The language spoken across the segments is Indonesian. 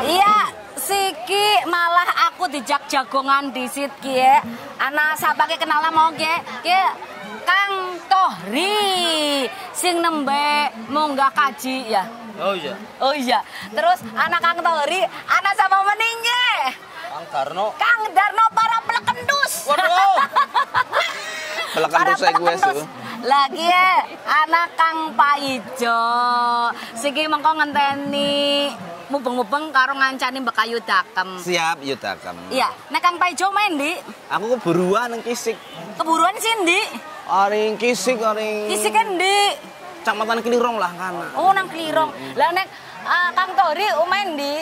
Iya, siki malah aku dijak jagongan disit kie. Anak sabake kenal mau kie. Kie Kang Tohri sing nembe munggah kaji ya. Oh iya. Oh iya. Terus anak Kang Tohri, anak sama meningnya. Kang Karno. Kang Darno para pelekendus. Waduh. Pelekendus saya gue su. Lagi ya, anak Kang Paijo. Siki mengko ngenteni mubeng-mubeng karo ngancani Mbak Ayu Dakem. Siap Yudakam. Iya, nek Kang Paijo main di Aku keburuan nang kisik. keburuan sih di. Aring kisik aring. Kisi kan di. Kecamatan Kelirong lah kana. Oh nang Klirong. Lah nek ah, Kang Tori main di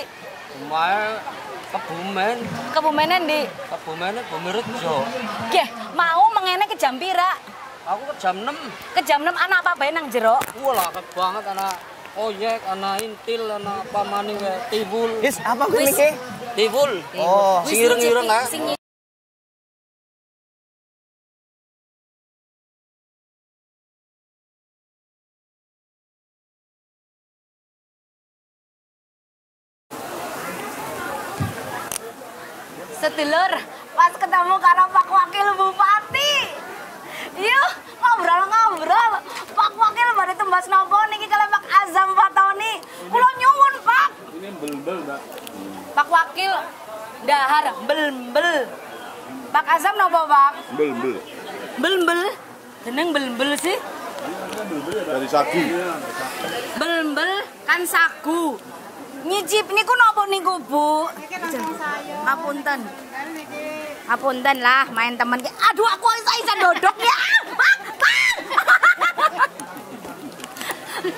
Kemarin Kebumen. Kebumen di. Kebumen Bumirejo. Ge, mau mengene ke jam pira? Aku ke jam 6. Ke jam 6 anak apa bae nang jero? Wah lah banget anak ojek, ana intil, ana apa maning ya, tibul. Is apa gue mikir? Tibul. Oh, sireng-sireng ah. Setelur, pas ketemu karo Pak Wakil Bupati. Yuk, ngobrol-ngobrol. Pak Wakil badhe tembas nopo niki kalian Pak Azam Fatoni. Kula nyuwun, Pak. Ini bel-bel, Mbak. Pak Wakil dahar bel-bel. Pak Azam nopo, Pak? Bel-bel. Bel-bel. Jeneng bel-bel sih. Dari sagu. Bel-bel kan sagu. Nyicip niku nopo niku, Bu? Ngapunten. Ngapunten lah, main temen ki. Aduh, aku isa isa dodok ya. Pak, Pak.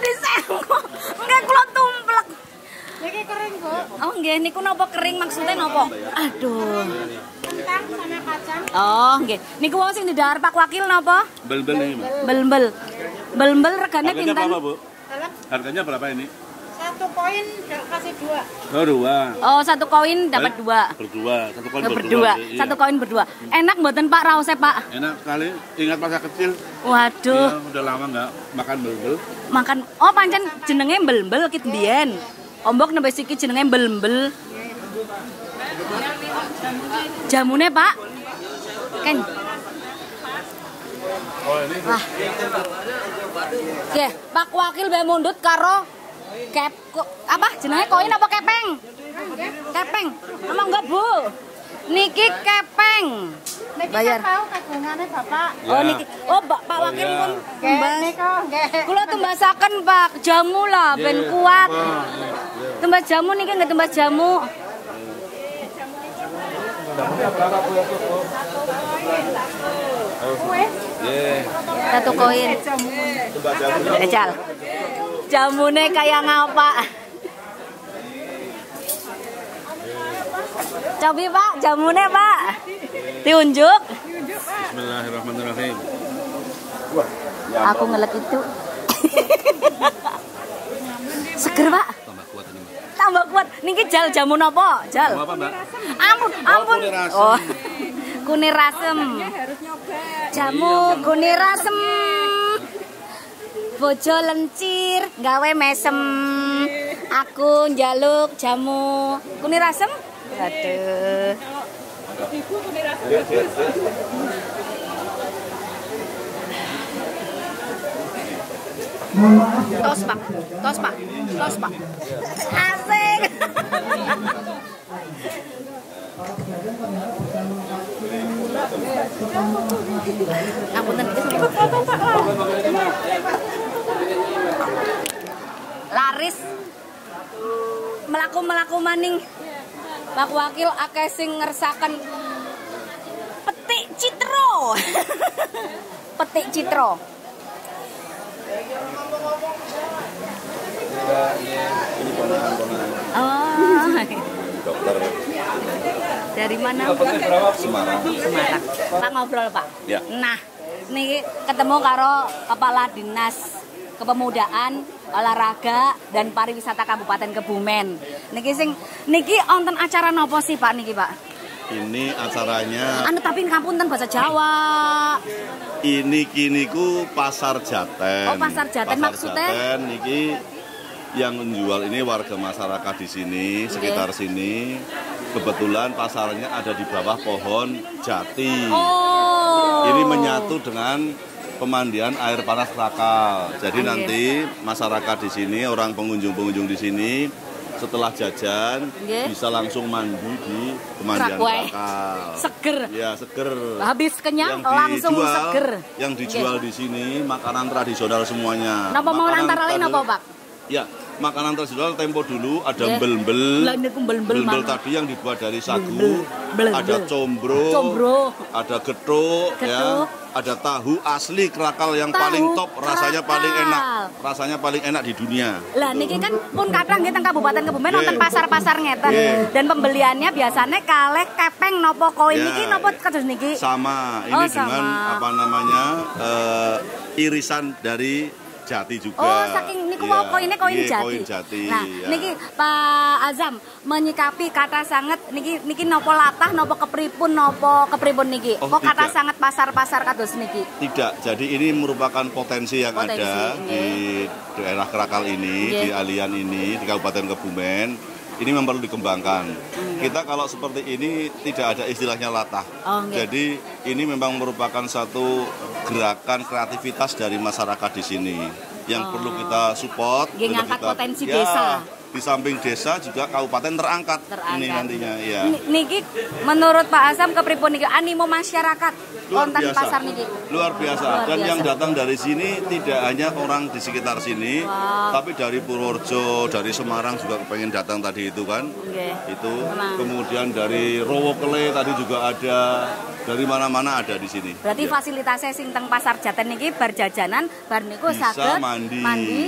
Disenggol. Enggak kula tumplek. Niki kering, Bu. Oh, nggih niku nopo kering maksudnya nopo? Aduh. Kentang sama kacang. Oh, nggih. Niku wong sing didahar Pak Wakil napa? Bel-bel. Bel-bel. Bel-bel regane Harganya pinten? berapa, Bu? Harganya berapa ini? Satu koin kasih dua. Oh, dua. Oh, satu koin dapat Eh, dua. Berdua. Satu koin berdua. berdua. Iya. Satu koin berdua. Enak mboten Pak raosnya, Pak? Enak sekali. Ingat masa kecil. Waduh, Ya, udah lama nggak makan bel-bel. makan oh pancen jenenge bel-bel kit biyen. Ombok nembe siki jenenge bel-bel. Jamune, Pak? Kan. Oh, ini Wah. Oke, Pak Wakil bae mundut karo kep ko- apa jenenge koin apa kepeng? Kepeng. Emang enggak, Bu? Niki kepeng. Niki Bayar. kan tahu kagungane Bapak. Oh Ya. niki. Oh, Pak Pak Wakil iya. pun tumbas. Kula tumbasaken, Pak. Jamu lah ben kuat. Tumbas jamu niki nggak tumbas jamu. Wes, Satu koin. Ejal. Jamune kayak ngapa? Cobi Pak, jamune Pak. Diunjuk. Bismillahirrahmanirrahim. Aku ngelek itu. Seger Pak. Tambah kuat ini, Mbak. Tambah kuat. Niki jal jamu nopo? Jal. Mau apa, Mbak? Ampun, ampun. kunir asem. Oh. Kunir asem. Jamu kunir asem. Bojo lencir, gawe mesem. Aku njaluk jamu kunir asem. Aduh. Tos pak, tos pak, tos pak. Asik. Laris melaku-melaku maning Pak Wakil akeh sing petik citro. petik citro. Oh. Dokter Dari mana? Semarang. Semarang. Pak ngobrol, Pak. Ya. Nah, nih ketemu karo Kepala Dinas Kepemudaan, Olahraga dan Pariwisata Kabupaten Kebumen. Niki sing niki wonten acara nopo sih, Pak niki, Pak? Ini acaranya Anu tapi ngapunten bahasa Jawa. ini kini ku pasar Jaten. Oh, pasar Jaten, maksudnya? Jaten niki yang menjual ini warga masyarakat di sini, sekitar sini. Kebetulan pasarnya ada di bawah pohon jati. Oh. Ini menyatu dengan pemandian air panas Krakal. Jadi Oke. nanti masyarakat di sini, orang pengunjung-pengunjung di sini setelah jajan Oke. bisa langsung mandi di pemandian. Krakal. Seger. Ya, seger. Habis kenyang Yang langsung dijual- seger. Yang dijual di sini makanan tradisional semuanya. Napa mau antara lain apa, Pak? Ya, makanan tradisional tempo dulu ada mbel-mbel. Lah, niku mbel-mbel Mbel-mbel tadi yang dibuat dari sagu. Ada combro. Combro. Ada getuk, ya. Ada tahu asli krakal yang Tahu paling top, rasanya krakal. paling enak. Rasanya paling enak di dunia. Lah niki kan pun kadang nggih teng Kabupaten Kebumen wonten pasar-pasar ngeten. Nggih. Dan pembeliannya biasanya kalih kepeng nopo koin Ya. niki nopo kados niki. Sama, ini Oh, dengan sama. apa namanya? eh, irisan dari jati juga. Oh, saking niku Iya. mau koinnya koin Iya, jati. koin jati. Nah, ya. niki Pak Azam menyikapi kata sangat niki niki nopo latah nopo kepripun nopo kepripun niki. Oh, Kok kata sangat pasar-pasar kados niki. Tidak, jadi ini merupakan potensi yang Potensi, ada nggih. di daerah Krakal ini, Nggih. di Alian ini, di Kabupaten Kebumen. Ini memang perlu dikembangkan. Kita kalau seperti ini tidak ada istilahnya latah. Oh. Jadi ini memang merupakan satu gerakan kreativitas dari masyarakat di sini yang perlu kita support. Oh. Ngangkat kita- potensi Ya, desa. Di samping desa juga kabupaten terangkat, Terangkat. ini nantinya. Ya. Ni- Niki menurut Pak Azam kepripun niki animo masyarakat luar biasa. pasar niki. Luar biasa. Luar Dan biasa. yang datang dari sini tidak hanya orang di sekitar sini, Wow. tapi dari Purworejo, dari Semarang juga pengen datang tadi itu kan. Nggih. Itu. Memang. Kemudian dari Rowokele tadi juga ada. Dari mana-mana ada di sini. Berarti Ya. fasilitasnya sing teng pasar Jaten niki bar jajanan, bar niku saged mandi,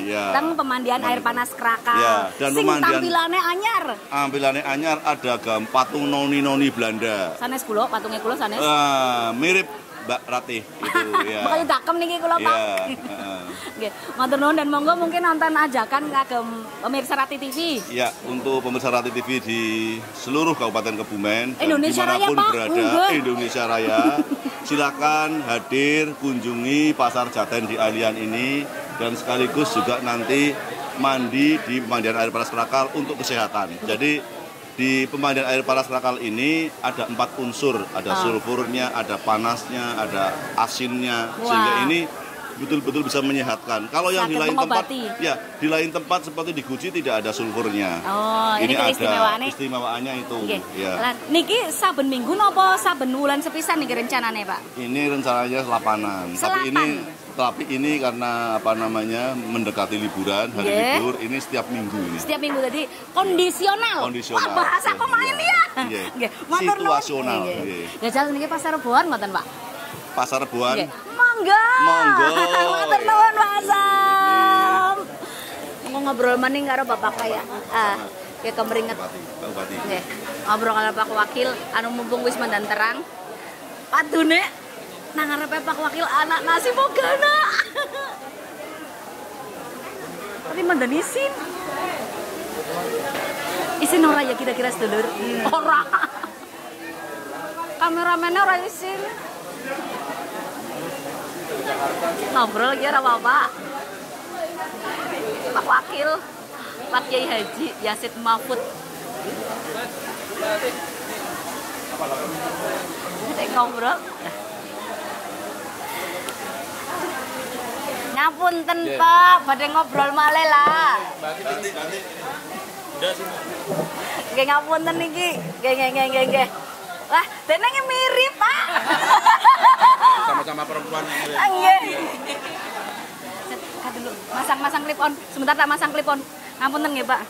ya. teng pemandian air Mandi. panas Krakal. Ya, dan sing pemandian- anyar. Ambilannya anyar ada gam patung noni-noni Belanda. Sanes kula, patungnya kula sanes. Ah, mirip Mbak Ratih itu ya. Bakal dakem niki kula, Pak. Iya. Nggih. Matur nuwun dan monggo mungkin nonton ajakan kagem pemirsa Rati TV. Ya, untuk pemirsa Rati TV di seluruh Kabupaten Kebumen Indonesia Raya, Pak. berada Enggak. Indonesia Raya, silakan hadir kunjungi pasar Jaten di Alian ini dan sekaligus juga nanti mandi di pemandian air panas Krakal untuk kesehatan. Jadi di pemandian air panas Krakal ini ada empat unsur, ada Ah. sulfurnya, ada panasnya, ada asinnya, sehingga ini betul-betul bisa menyehatkan. Kalau yang di Sakit lain tempat, ya di lain tempat seperti di Guci tidak ada sulfurnya. Oh, ini, ada keistimewaannya. istimewaannya itu. Nggih. Ya. Lan niki saben minggu napa saben wulan sepisan niki rencanane, Pak? Ini rencananya selapanan. Tapi Selapan. ini tapi ini karena apa namanya mendekati liburan, hari Nggih. libur ini setiap minggu ini. Setiap minggu tadi kondisional. Kondisional. Wah, bahasa Iya. pemain ya. Iya. Matur nuwun. Situasional, Nggih. Ya jelas niki pasar Reboan mboten, Pak? Pasar Buan. Nggih. Monggo. Monggo. Matur nuwun, Pak Azam. Mau ngobrol maning karo Bapak kaya. Ah, ya kemeringet. Bupati, Pak Bupati. Nggih. Ngobrol karo Pak Wakil anu mumpung wis mandan terang. Padune nang ngarepe Pak Wakil anak nasi mogana. Tapi mandan isin. Isin ora ya kira-kira sedulur? Ora. Kameramennya ora isin. Ngobrol lagi ora apa-apa. Pak Wakil, Pak Kiai Haji Yasid Mahfud. Kita ngobrol. Ngapunten Pak, pada ngobrol malih lah. Nggih ngapunten niki. Nggih nggih nggih nggih nggih. Lah, denenge mirip, Pak. Sama-sama perempuan. Set, dulu masang-masang clip on. Sebentar tak masang clip on. Ngapunten nggih, Pak.